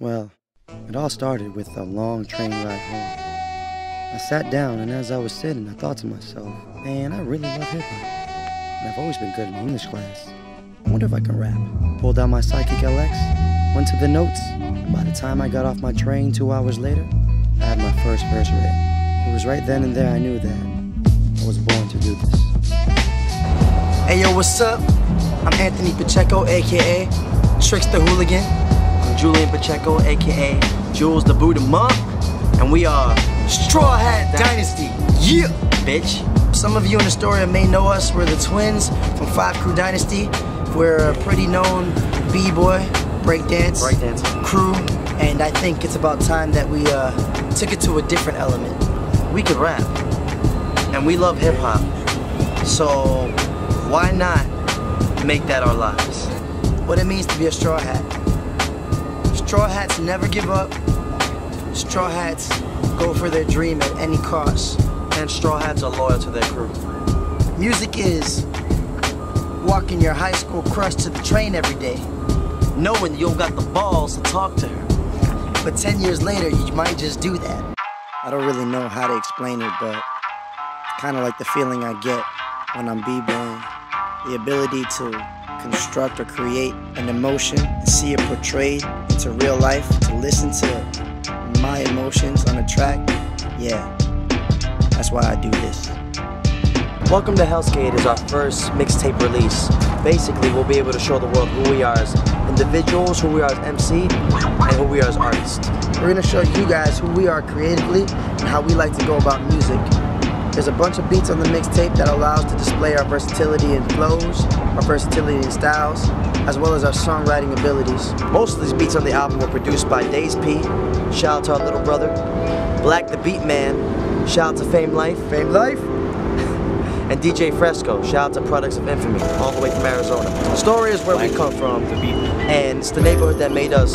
Well, it all started with a long train ride home. I sat down, and as I was sitting, I thought to myself, man, I really love hip hop. And I've always been good in English class. I wonder if I can rap. Pulled out my Sidekick LX, went to the notes, and by the time I got off my train two hours later, I had my first verse read. It was right then and there I knew that I was born to do this. Hey yo, what's up? I'm Anthony Pacheco, aka Trickster Hooligan. Julian Pacheco, aka Jules the Buddha Monk. And we are Straw Hat Dynasty. Yeah, bitch. Some of you in Astoria may know us. We're the twins from Five Crew Dynasty. We're a pretty known b-boy, breakdance, Breakdance. crew. And I think it's about time that we uh, took it to a different element. We could rap. And we love hip hop. So why not make that our lives? What it means to be a straw hat. Straw hats never give up. Straw hats go for their dream at any cost. And Straw Hats are loyal to their crew. Music is walking your high school crush to the train every day, knowing you don't got the balls to talk to her. But 10 years later, you might just do that. I don't really know how to explain it, but it's kind of like the feeling I get when I'm b-boying. The ability to construct or create an emotion and see it portrayed into real life, to listen to my emotions on a track. Yeah, that's why I do this. Welcome to Hellsgate is our first mixtape release. Basically, we'll be able to show the world who we are as individuals, who we are as MC, and who we are as artists. We're gonna show you guys who we are creatively and how we like to go about music. There's a bunch of beats on the mixtape that allows to display our versatility in flows, our versatility in styles, as well as our songwriting abilities. Most of these beats on the album were produced by Days P. Shout out to our little brother. Black the Beat Man. Shout out to Fame Life. Fame Life? And DJ Fresco. Shout out to Products of Infamy, all the way from Arizona. Astoria is where we come from, and it's the neighborhood that made us.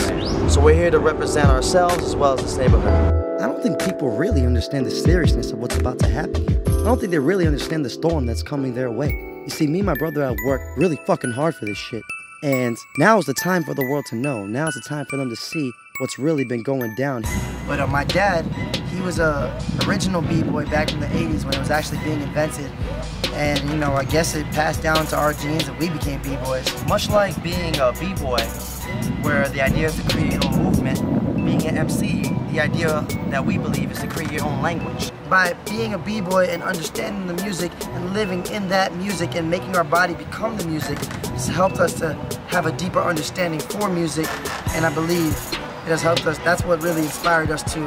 So we're here to represent ourselves as well as this neighborhood. I don't think people really understand the seriousness of what's about to happen here. I don't think they really understand the storm that's coming their way. You see, me and my brother have worked really fucking hard for this shit. And now is the time for the world to know. Now is the time for them to see what's really been going down. But uh, my dad, he was a original b-boy back in the 80s when it was actually being invented. And you know, I guess it passed down to our genes and we became b-boys. Much like being a b-boy, where the idea is to create movement, being an MC, the idea that we believe is to create your own language. By being a b-boy and understanding the music and living in that music and making our body become the music, it's helped us to have a deeper understanding for music. And I believe it has helped us. That's what really inspired us to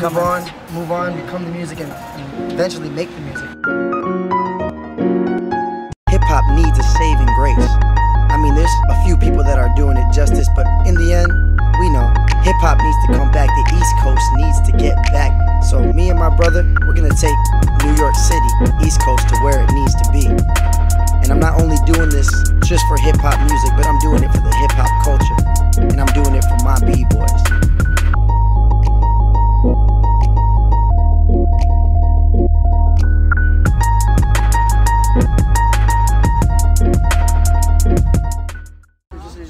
move on, move on, become the music, and, and eventually make the music. Hop needs to come back. The East Coast needs to get back. So me and my brother, we're gonna take New York City, East Coast, to where it needs to be. And I'm not only doing this just for hip hop music, but I'm doing it for the hip hop culture. And I'm doing it for my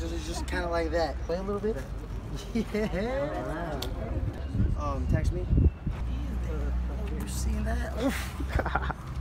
just, it's just kind of like that. Play a little bit. Yeah. Um, text me. You seen that?